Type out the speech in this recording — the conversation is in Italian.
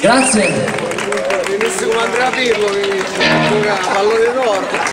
Grazie. Venisse come Andrea Pirlo che gioca a pallone d'oro.